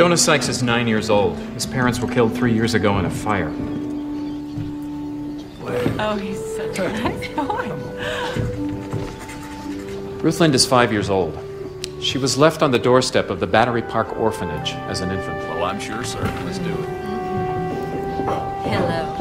Jonas Sykes is nine years old. His parents were killed three years ago in a fire. Oh, he's such a nice boy. Ruth Lind is five years old. She was left on the doorstep of the Battery Park Orphanage as an infant. Well, I'm sure, sir. Let's do it. Hello.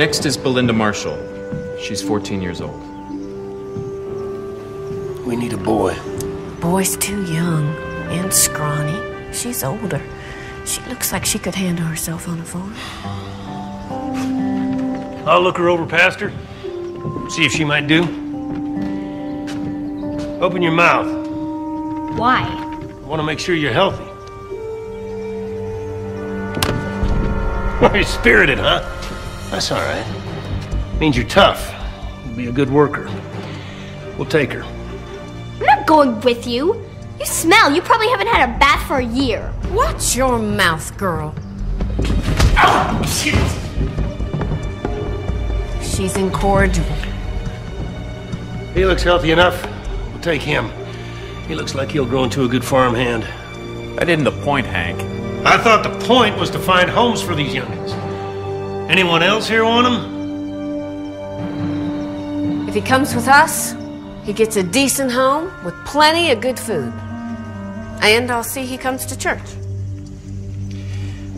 Next is Belinda Marshall. She's 14 years old. We need a boy. Boy's too young and scrawny. She's older. She looks like she could handle herself on a farm. I'll look her over past her. See if she might do. Open your mouth. Why? I want to make sure you're healthy. You're spirited, huh? That's all right. Means you're tough. You'll be a good worker. We'll take her. I'm not going with you. You smell. You probably haven't had a bath for a year. Watch your mouth, girl. She's incorrigible. He looks healthy enough. We'll take him. He looks like he'll grow into a good farm hand. That isn't the point, Hank. I thought the point was to find homes for these youngins. Anyone else here want him? If he comes with us, he gets a decent home with plenty of good food. And I'll see he comes to church.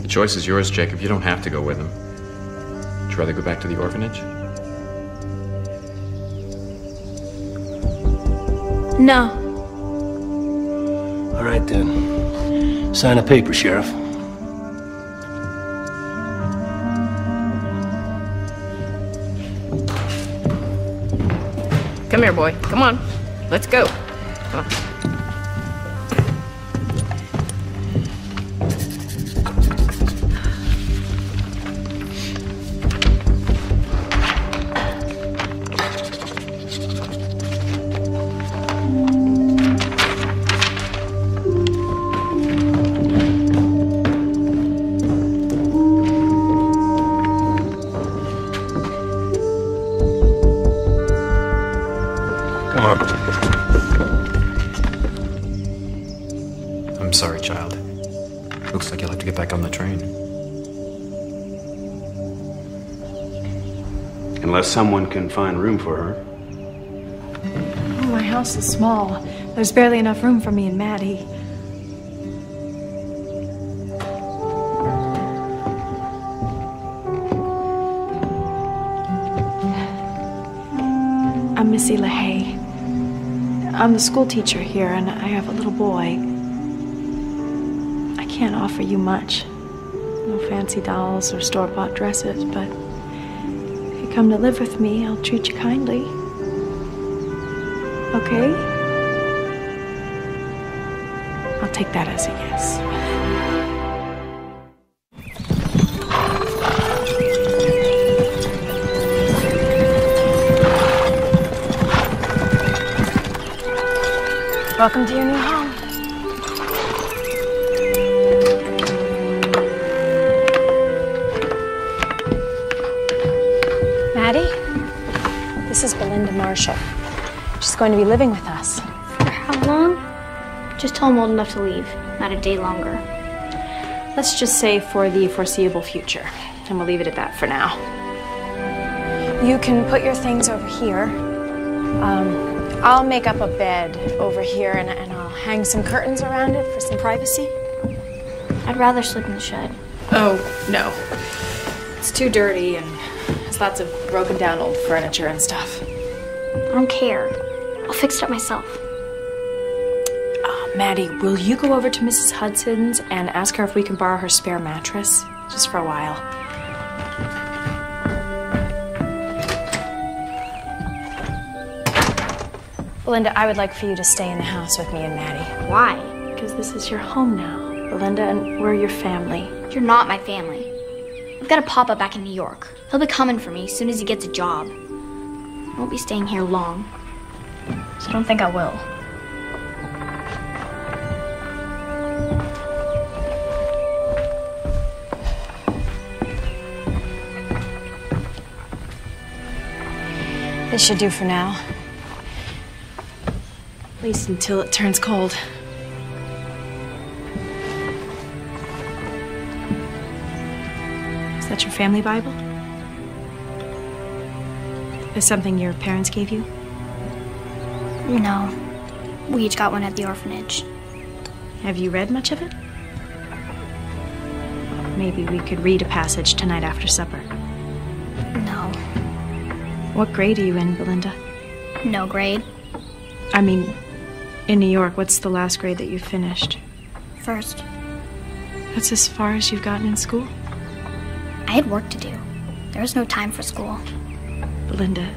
The choice is yours, Jacob. You don't have to go with him. Would you rather go back to the orphanage? No. All right then. Sign a paper, Sheriff. Come here, boy. Come on. Let's go. Come on. Come on. I'm sorry, child. Looks like you'll have to get back on the train. Unless someone can find room for her. Oh, my house is small. There's barely enough room for me and Marty. I'm Missie LaHaye. I'm the school teacher here, and I have a little boy. I can't offer you much. No fancy dolls or store-bought dresses, but if you come to live with me, I'll treat you kindly. Okay? I'll take that as a yes. Welcome to your new home. Marty, this is Belinda Marshall. She's going to be living with us. For how long? Just till I'm old enough to leave, not a day longer. Let's just say for the foreseeable future, and we'll leave it at that for now. You can put your things over here. Um, I'll make up a bed over here, and, and I'll hang some curtains around it for some privacy. I'd rather sleep in the shed. Oh, no. It's too dirty and has lots of broken down old furniture and stuff. I don't care. I'll fix it up myself. Uh, Marty, will you go over to Mrs. Hudson's and ask her if we can borrow her spare mattress? Just for a while. Belinda, I would like for you to stay in the house with me and Marty. Why? Because this is your home now, Belinda, and we're your family. You're not my family. I've got a papa back in New York. He'll be coming for me as soon as he gets a job. I won't be staying here long. So I don't think I will. This should do for now. At least until it turns cold. Is that your family Bible? Is something your parents gave you? No. We each got one at the orphanage. Have you read much of it? Maybe we could read a passage tonight after supper. No. What grade are you in, Belinda? No grade. I mean, in New York, what's the last grade that you finished? First. That's as far as you've gotten in school? I had work to do. There was no time for school. Belinda,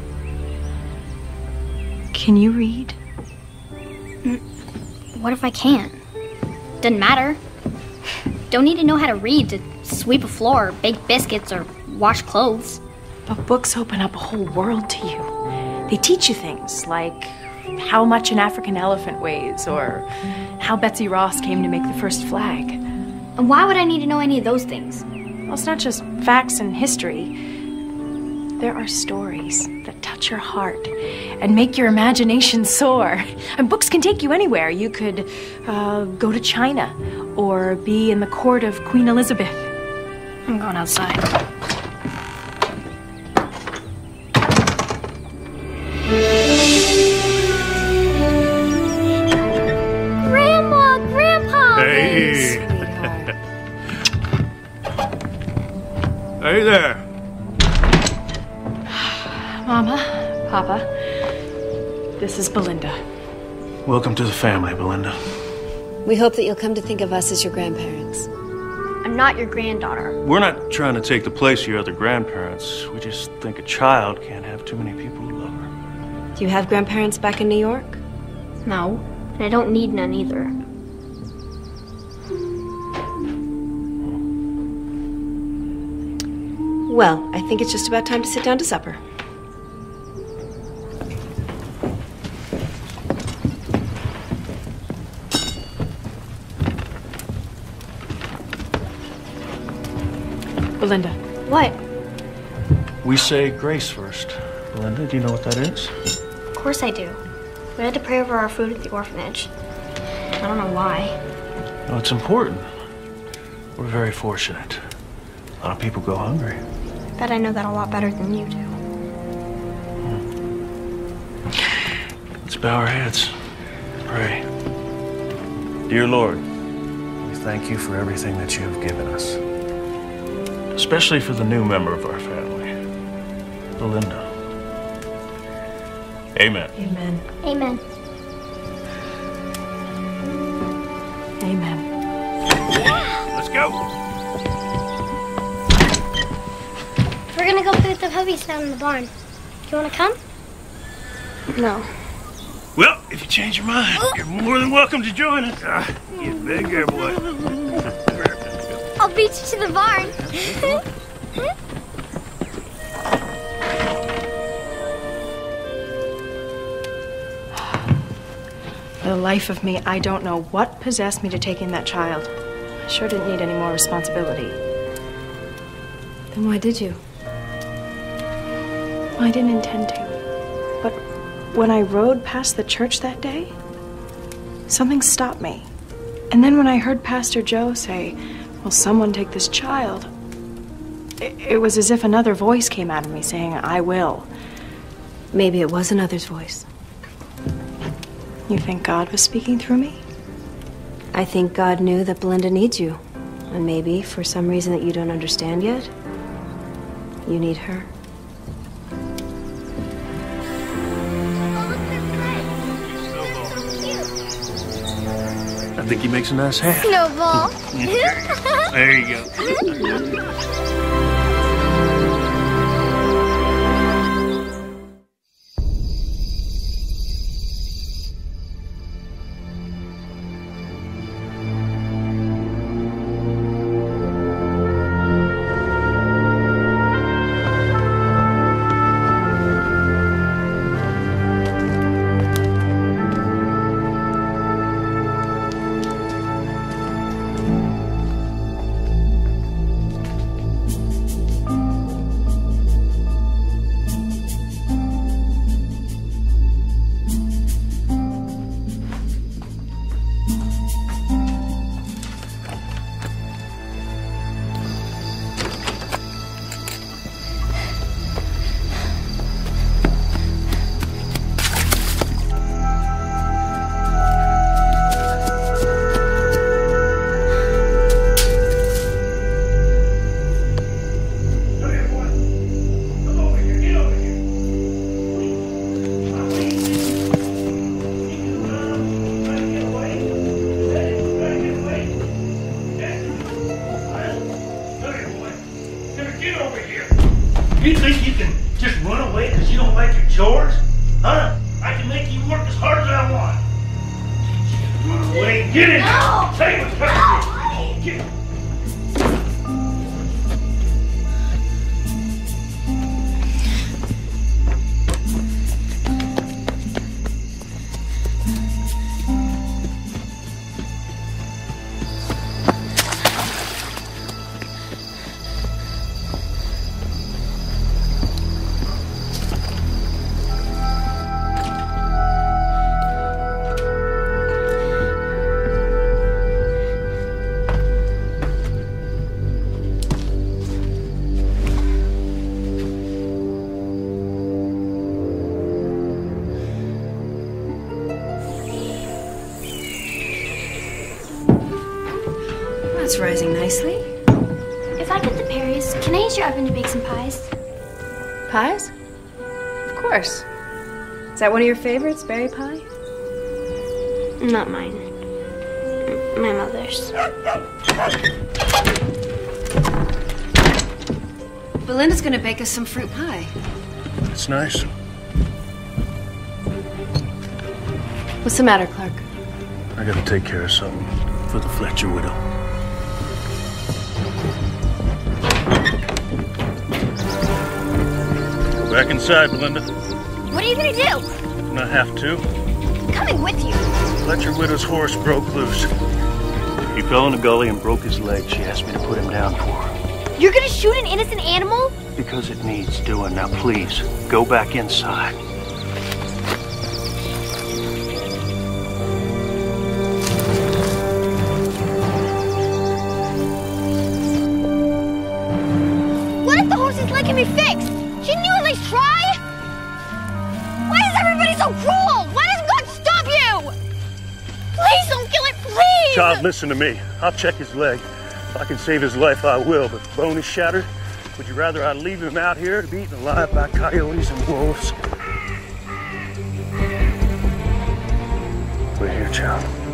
can you read? Mm, what if I can't? Doesn't matter. Don't need to know how to read to sweep a floor, bake biscuits, or wash clothes. But books open up a whole world to you. They teach you things like how much an African elephant weighs, or how Betsy Ross came to make the first flag. And why would I need to know any of those things? Well, it's not just facts and history. There are stories that touch your heart and make your imagination soar. And books can take you anywhere. You could uh, go to China or be in the court of Queen Elizabeth. I'm going outside. This is Belinda. Welcome to the family, Belinda. We hope that you'll come to think of us as your grandparents. I'm not your granddaughter. We're not trying to take the place of your other grandparents. We just think a child can't have too many people who love her. Do you have grandparents back in New York? No, and I don't need none either. Well, I think it's just about time to sit down to supper. Belinda, What? We say grace first. Belinda, do you know what that is? Of course I do. We had to pray over our food at the orphanage. I don't know why. No, it's important. We're very fortunate. A lot of people go hungry. I Bet I know that a lot better than you do. Hmm. Let's bow our heads. Pray. Dear Lord, we thank you for everything that you have given us, especially for the new member of our family, Belinda. Amen. amen. Amen. Amen. Let's go. We're gonna go play with the puppies down in the barn. You wanna come? No. Well, if you change your mind, you're more than welcome to join us. Ah, you big girl boy. You to the barn. For the life of me, I don't know what possessed me to take in that child. I sure didn't need any more responsibility. Then why did you? I didn't intend to. But when I rode past the church that day, something stopped me. And then when I heard Pastor Joe say, Will someone take this child? It, it was as if another voice came out of me saying, I will. Maybe it was another's voice. You think God was speaking through me? I think God knew that Belinda needs you. And maybe, for some reason that you don't understand yet, you need her. Think he makes a nice hat. Snowball. There you go. Get in No! That's rising nicely. If I get the berries, can I use your oven to bake some pies? Pies? Of course. Is that one of your favorites, berry pie? Not mine. My mother's. Belinda's gonna bake us some fruit pie. That's nice. What's the matter, Clark? I gotta take care of something for the Fletcher widow. Back inside, Belinda. What are you gonna do? i'm not have to. I'm coming with you. Let your widow's horse broke loose. He fell in a gully and broke his leg. She asked me to put him down for her. You're gonna shoot an innocent animal? Because it needs doing. Now, please, go back inside. What if the horse's leg can be fixed? Child, listen to me. I'll check his leg. If I can save his life, I will. But the bone is shattered. Would you rather I leave him out here to be eaten alive by coyotes and wolves? We're here, child.